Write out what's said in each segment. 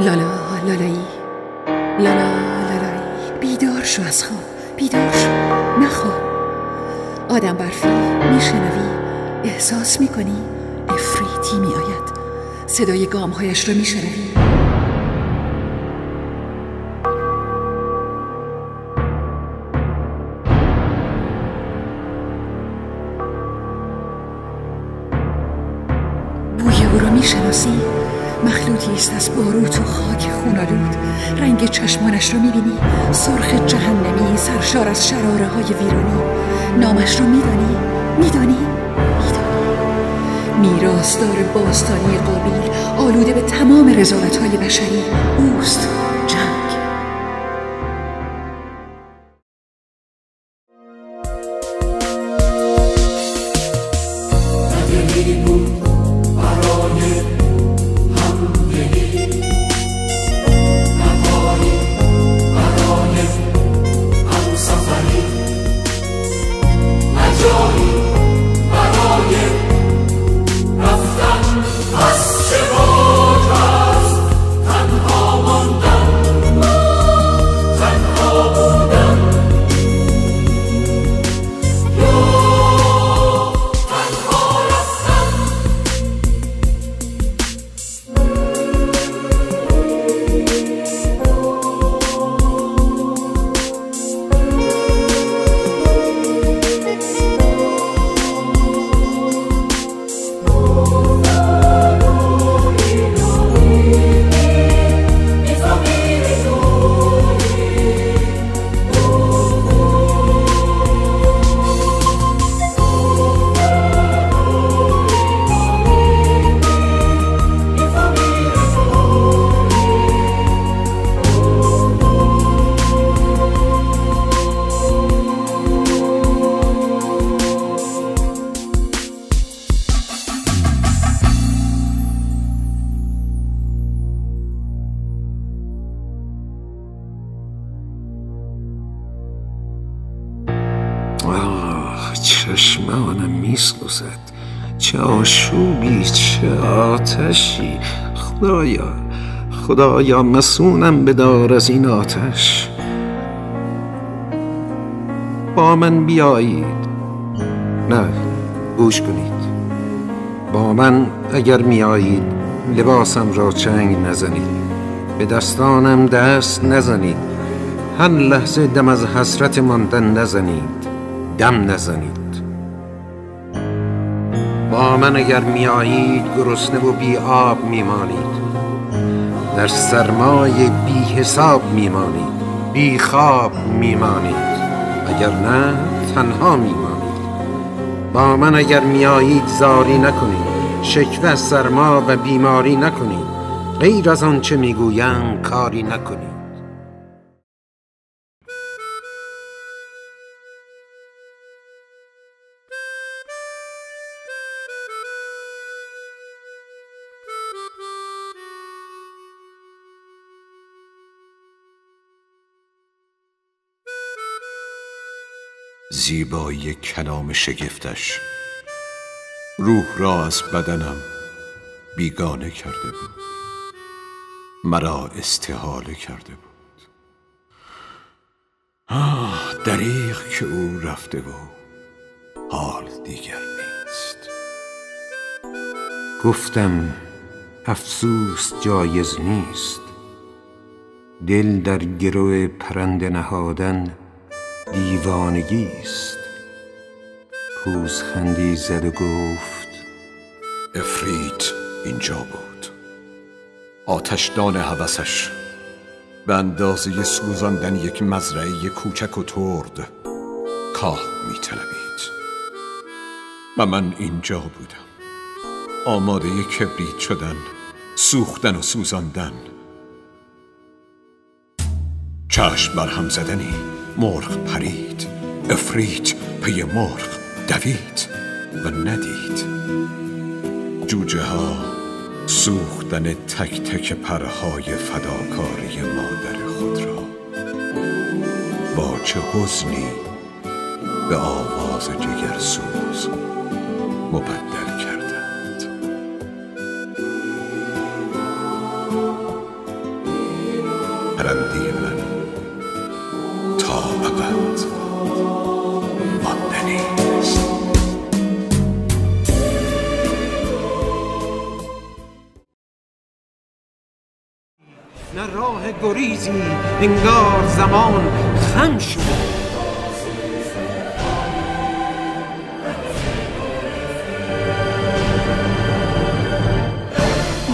لالا لالایی. لالا لالایی. بیدار شو از خواب بیدار شو. نخواب آدم برفی میشنوی احساس می‌کنی افریتی میآید. صدای گامهایش را میشنوی. بوی او را می‌شناسی؟ مخلوطی است از باروت و خاک خونالود. رنگ چشمانش را می‌بینی؟ سرخ جهنمی سرشار از شراره های ویرانی. نامش را میدانی؟ میدانی؟ میدانی. میراستار باستانی قابیل آلوده به تمام رزالت های بشری. اوست جنگ. آه چشمانم میسوزد. چه آشوبی چه آتشی. خدایا خدایا مسونم بدار از این آتش. با من بیایید. نه گوش کنید. با من اگر میایید لباسم را چنگ نزنید. به دستانم دست نزنید. هر لحظه دم از حسرت ماندن نزنید. دم نزنید. با من اگر میایید گرسنه و بی آب میمانید. در سرمای بی حساب میمانید بی خواب میمانید. اگر نه تنها میمانید. با من اگر میایید زاری نکنید شکوه سرما و بیماری نکنید. غیر از آنچه می‌گویم کاری نکنید. زیبایی کلام شگفتش. روح را از بدنم بیگانه کرده بود. مرا استحاله کرده بود. آه دریغ که او رفته و حال دیگر نیست. گفتم افسوس جایز نیست. دل در گرو پرنده نهادن دیوانگی است پوزخندی زد و گفت افریت اینجا بود. آتشدان هوسش به اندازه سوزاندن یک مزرعه کوچک و ترد کاه میطلبید. و من اینجا بودم. آماده کبریت شدن سوختن و سوزاندن. چشم بر هم زدنی. مرغ پرید افریت پی مرغ دوید و ندید. جوجه ها سوختن تک تک پرهای فداکاری مادر خود را با چه حزنی به آواز جگرسوز مبدل کردند. بلندی من نه راه گریزی انگار زمان خم شد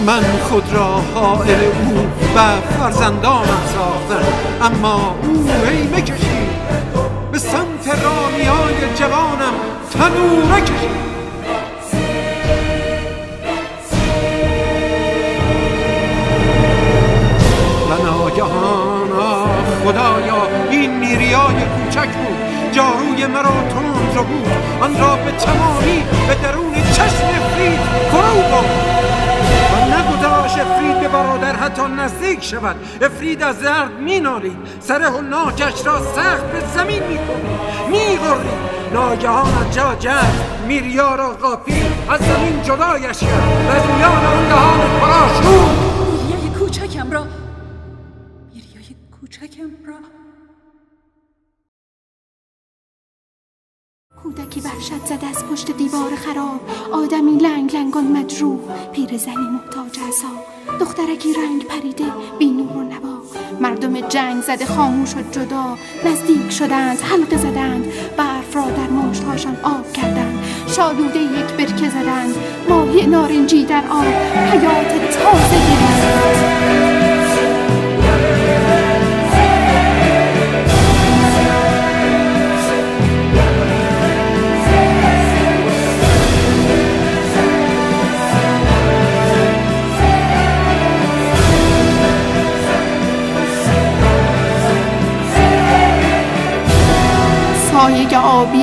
من خود را حائل او و فرزندانم ساختم اما او هی کشید به سمت رامیای جوانم تنوره کشید. و ناگهان آه خدایا این میریای کوچک بود. جاروی مرا تند رو بود. آن را به تمامی به درون چشم فرید فرو برد. و نگذاشت افرید به برادر حتی نزدیک شود. افرید از درد مینالید. سر هلناکش را سخت به زمین می‌کنید میغرید ناگهان از جا جست. میریا را قاپی از زمین جدایش کرد. و از میان آن دهان پرآشوب کودکی وحشت زده از پشت دیوار خراب. آدمی لنگ لنگان مجروح. پیرزنی محتاج عصا. دخترکی رنگ پریده. بی نور و نوا. مردم جنگ زده خاموش و جدا. نزدیک شدند حلقه زدند. برف را در مشتهاشان آب کردند. شالوده یک برکه زدند. ماهی نارنجی در آب. حیات تازه گرفت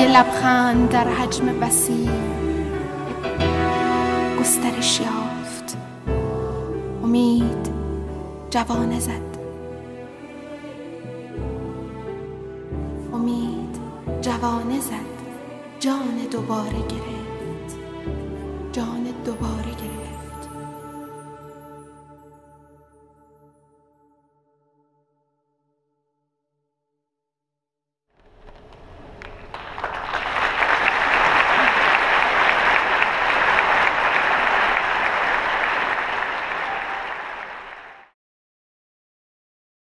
لبخند در حجم وسیع گسترش یافت. امید جوانه زد. امید جوانه زد. جان دوباره گرفت.